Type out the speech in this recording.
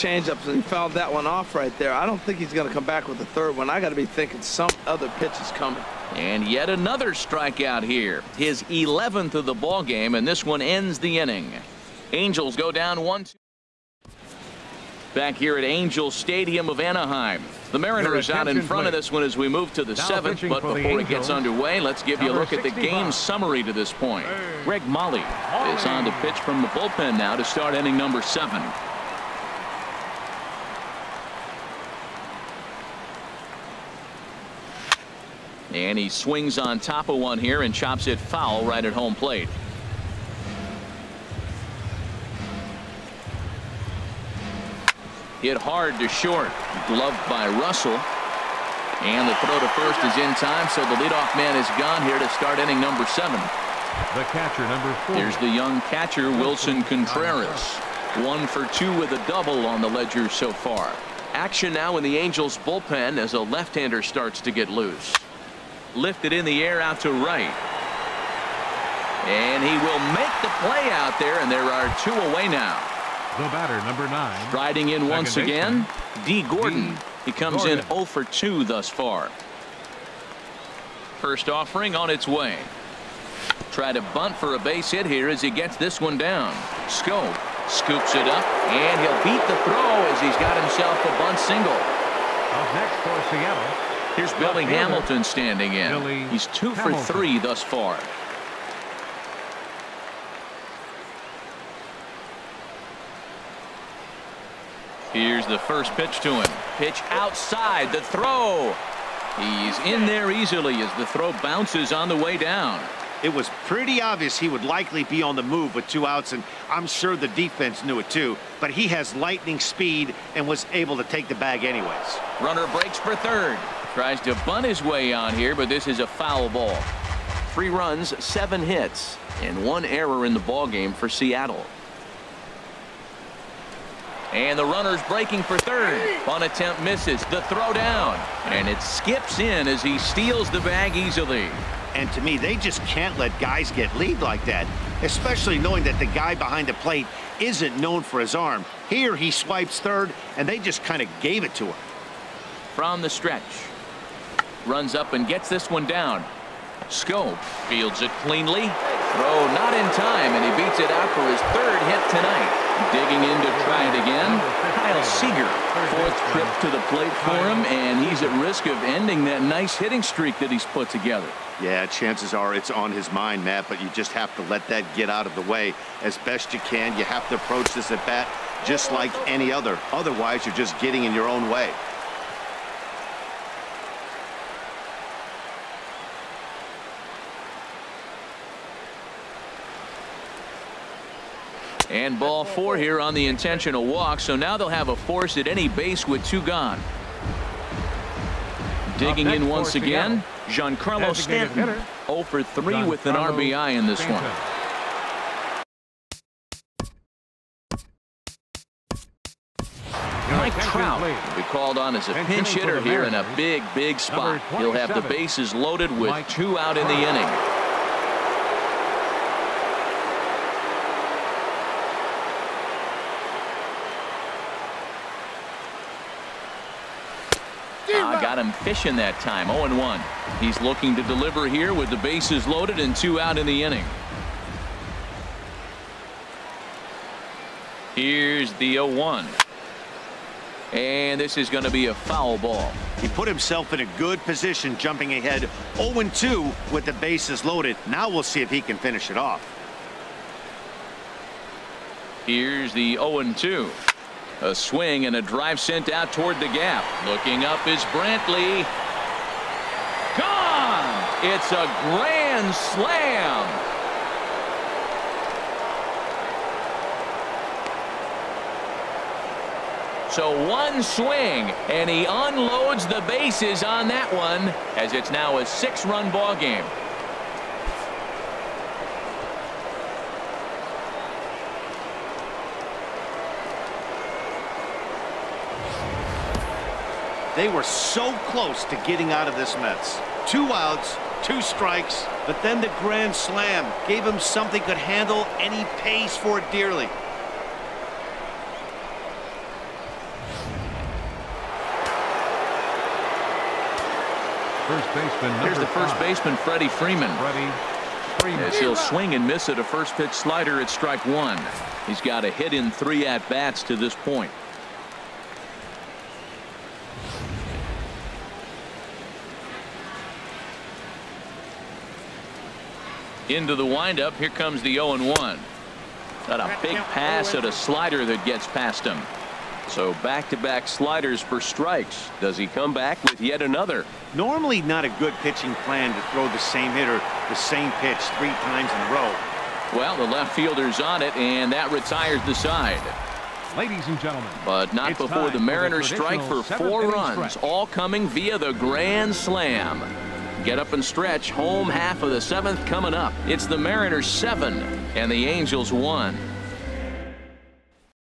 changeups and he fouled that one off right there. I don't think he's going to come back with the third one. I got to be thinking some other pitch is coming. And yet another strikeout here. His 11th of the ball game, and this one ends the inning. Angels go down one. Two. Back here at Angel Stadium of Anaheim. The Mariners out in front of this one as we move to the now seventh. But before it gets underway, let's give you a look at the game summary to this point. Greg Molly is on to pitch from the bullpen now to start inning number seven. And he swings on top of one here and chops it foul right at home plate. Hit hard to short. Gloved by Russell. And the throw to first is in time, so the leadoff man is gone here to start inning number seven. The catcher, number four. Here's the young catcher, Willson Contreras. One for two with a double on the ledger so far. Action now in the Angels bullpen as a left-hander starts to get loose. Lifted in the air out to right. And he will make the play out there, and there are two away now. The batter, number nine. Striding in once again, Dee Gordon. He comes Gordon. in 0 for 2 thus far. First offering on its way. Try to bunt for a base hit here as he gets this one down. Schoop scoops it up, and he'll beat the throw as he's got himself a bunt single. Up next for Seattle. Here's Billy Hamilton standing in. Billy he's two Hamilton. for three thus far. Here's the first pitch to him. Pitch outside the throw. He's in there easily as the throw bounces on the way down. It was pretty obvious he would likely be on the move with two outs, and I'm sure the defense knew it too. But he has lightning speed and was able to take the bag anyways. Runner breaks for third. Tries to bunt his way on here, but this is a foul ball. Three runs, seven hits, and one error in the ball game for Seattle. And the runner's breaking for third. Fun attempt misses. The throw down. And it skips in as he steals the bag easily. And to me, they just can't let guys get lead like that, especially knowing that the guy behind the plate isn't known for his arm. Here he swipes third, and they just kind of gave it to him. From the stretch. Runs up and gets this one down. Schoop fields it cleanly. Throw not in time, and he beats it out for his third hit tonight. Digging in to try it again. Kyle Seager, fourth trip to the plate for him, and he's at risk of ending that nice hitting streak that he's put together. Yeah, chances are it's on his mind, Matt, but you just have to let that get out of the way as best you can. You have to approach this at bat just like any other. Otherwise, you're just getting in your own way. And ball four here on the intentional walk. So now they'll have a force at any base with two gone. Digging in once again, Giancarlo Stanton. 0 for 3 with an RBI in this one. Mike Trout will be called on as a pinch hitter here in a big, big spot. He'll have the bases loaded with two out in the inning. Ah, got him fishing that time 0-1. He's looking to deliver here with the bases loaded and two out in the inning. Here's the 0-1. And this is going to be a foul ball. He put himself in a good position jumping ahead 0-2 with the bases loaded. Now we'll see if he can finish it off. Here's the 0-2. A swing and a drive sent out toward the gap. Looking up is Brantley. Gone! It's a grand slam. So one swing, and he unloads the bases on that one as it's now a six-run ball game. They were so close to getting out of this mess. Two outs, two strikes, but then the grand slam gave him something could handle, and he pays for it dearly. First baseman. Here's the first five. baseman, Freddie Freeman. Freddie Freeman. As he'll swing and miss at a first pitch slider at strike one. He's got a hit in three at bats to this point. Into the windup. Here comes the 0 1. Got a big pass at a slider that gets past him. So back to back sliders for strikes. Does he come back with yet another? Normally not a good pitching plan to throw the same hitter the same pitch three times in a row. Well, the left fielder's on it, and that retires the side. Ladies and gentlemen. But not before the for the Mariners strike for four runs, stretch. all coming via the grand slam. Get up and stretch. Home half of the seventh coming up. It's the Mariners seven and the Angels one.